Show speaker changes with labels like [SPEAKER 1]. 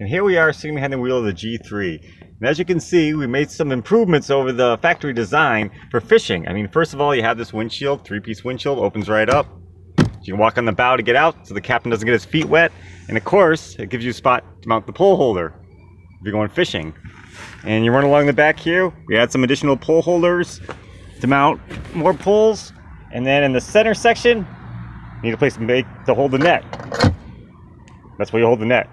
[SPEAKER 1] And here we are sitting behind the wheel of the G3. And as you can see, we made some improvements over the factory design for fishing. I mean, first of all, you have this windshield, three-piece windshield, opens right up. You can walk on the bow to get out so the captain doesn't get his feet wet. And of course, it gives you a spot to mount the pole holder if you're going fishing. And you run along the back here, we add some additional pole holders to mount more poles. And then in the center section, you need a place to make to hold the net. That's where you hold the net.